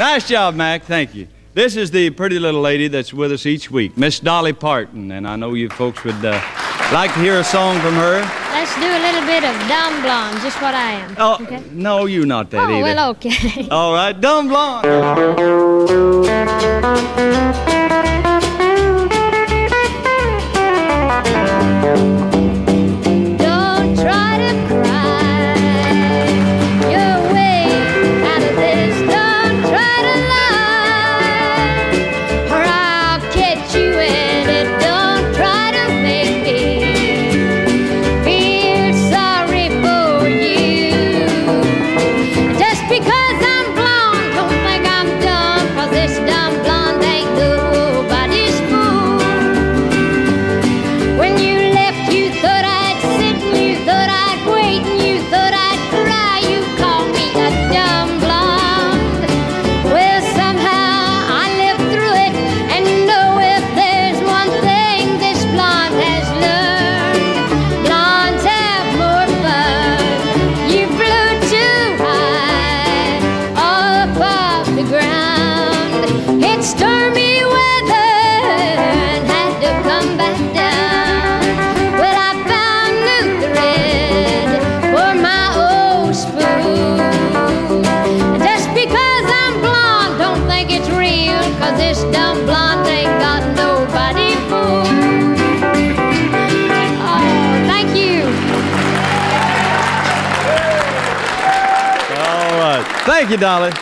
Nice job, Mac. Thank you. This is the pretty little lady that's with us each week, Miss Dolly Parton, and I know you folks would uh, like to hear a song from her. Let's do a little bit of dumb blonde, just what I am. Oh, okay? no, you're not that Oh, either. well, okay. All right, dumb blonde. stormy weather and had to come back down. Well, I found new thread for my old spoon. Just because I'm blonde, don't think it's real, 'cause this dumb blonde ain't got nobody fooled. Oh, thank you. All right. Thank you, Dolly.